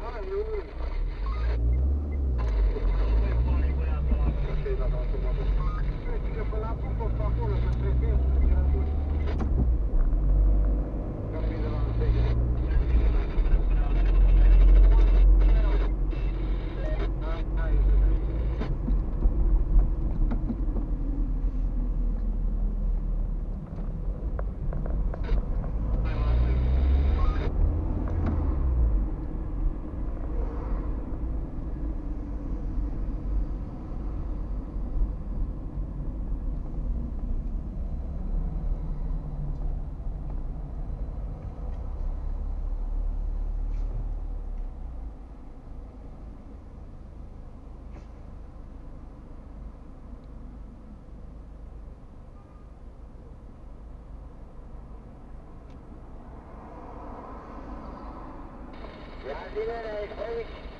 Hallelujah.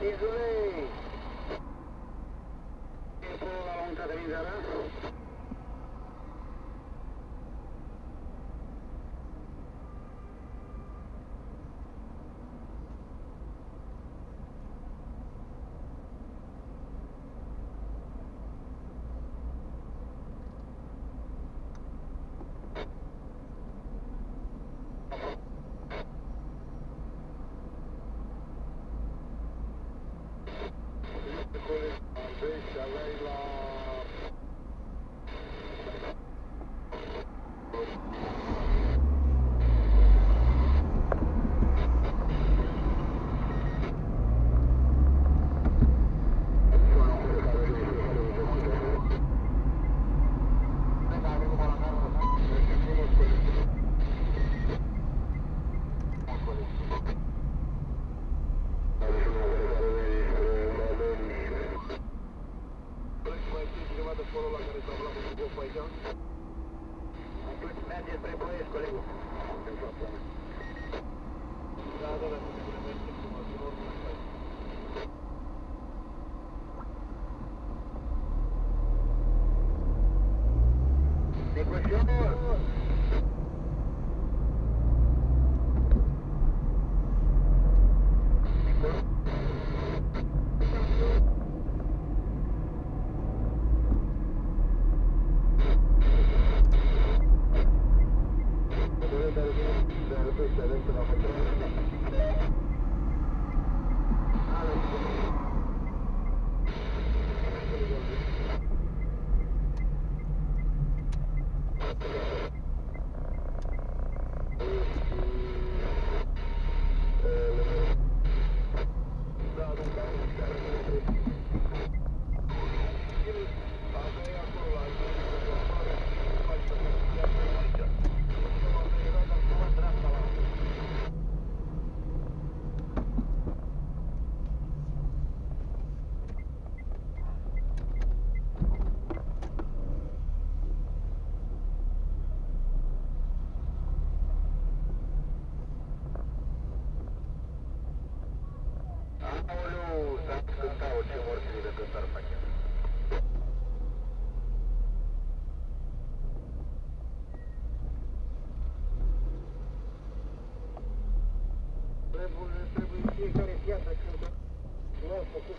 Désolé. Et pour l'avant-cadre, Timpul la lunga de Vizara. Merge spre Ploiești, colegul. Da, da, da. Negoșior! Gracias. Cântat ce morții de cântar pachet. Trebuie, trebuie fiecare piață cântă. Nu au făcut